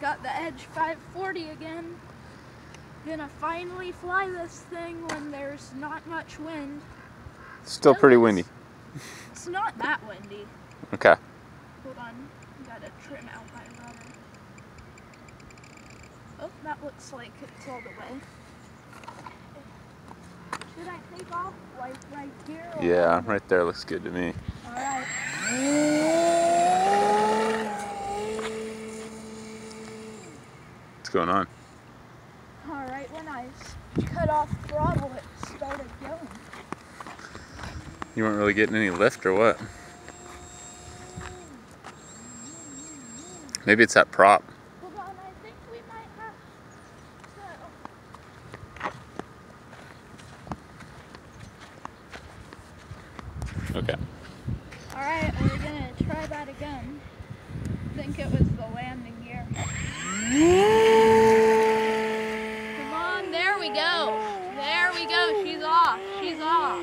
Got the Edge 540 again. Gonna finally fly this thing when there's not much wind. Still pretty windy. It's not that windy. Okay. Hold on. Gotta trim out my rudder. Oh, that looks like it's all the way. Should I take off like right here? Yeah, right there looks good to me. Alright. What's going on? Alright, when I cut off throttle, it started going. You weren't really getting any lift or what? Maybe it's that prop. Hold on, I think we might have to. Okay. Alright, we're gonna try that again. I think it was the landing gear. We go. There we go. She's off. She's off.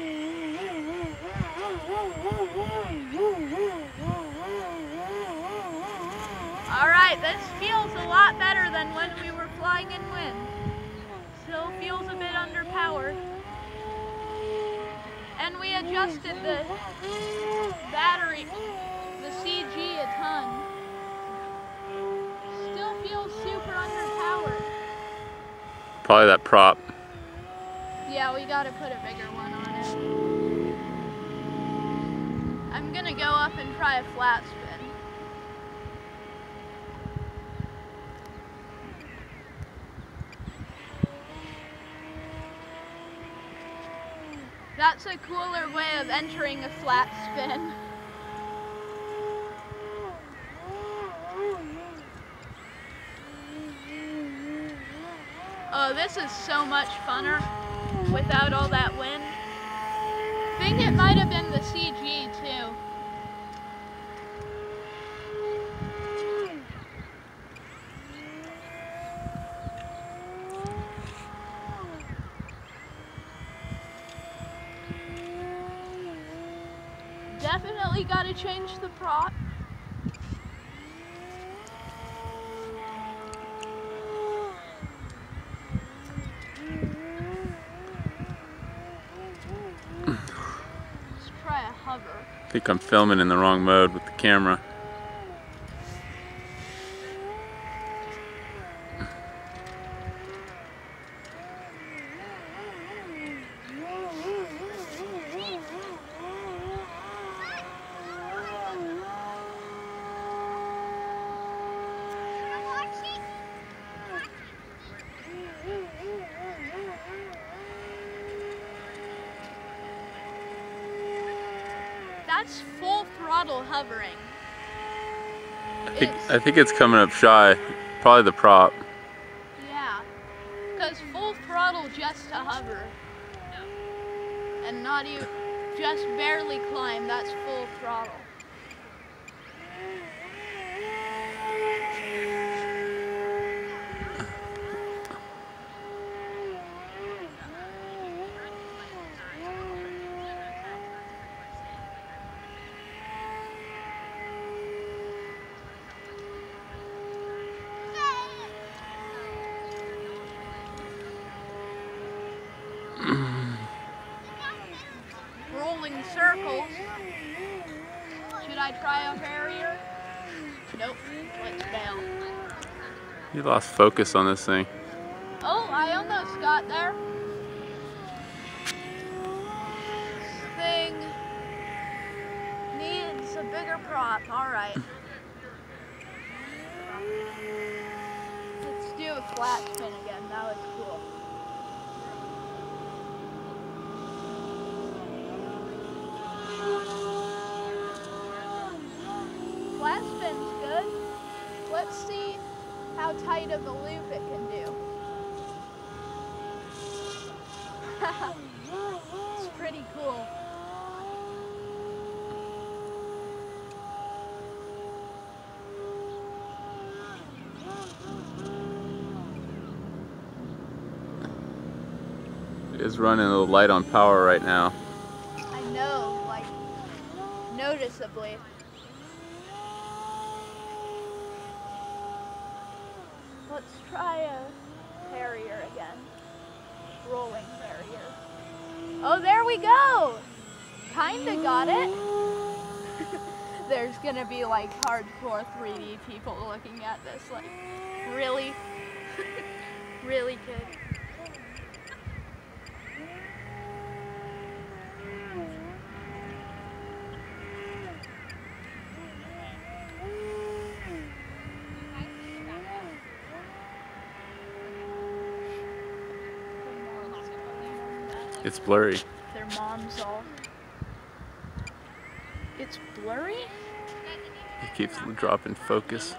Alright, this feels a lot better than when we were flying in wind. Still feels a bit underpowered. And we adjusted the battery, Probably that prop. Yeah, we gotta put a bigger one on it. I'm gonna go up and try a flat spin. That's a cooler way of entering a flat spin. This is so much funner without all that wind. think it might have been the CG too. Definitely got to change the prop. Let's try a hover. I think I'm filming in the wrong mode with the camera. That's full throttle hovering. I think I think it's coming up shy. Probably the prop. Yeah. Because full throttle just to hover. And not even, just barely climb, that's full throttle. Rolling circles. Should I try a harrier? Nope. Let's bail. You lost focus on this thing. Oh, I almost got there. This thing needs a bigger prop. All right. Let's do a flat spin again. That was cool. Flat spin's good. Let's see how tight of a loop it can do. it's pretty cool. It is running a little light on power right now. I know, like, noticeably. Let's try a harrier again. Rolling harrier. Oh, there we go! Kinda got it. There's gonna be like hardcore 3D people looking at this like, really? really, kid? It's blurry. Their moms all. It's blurry? It keeps dropping focus.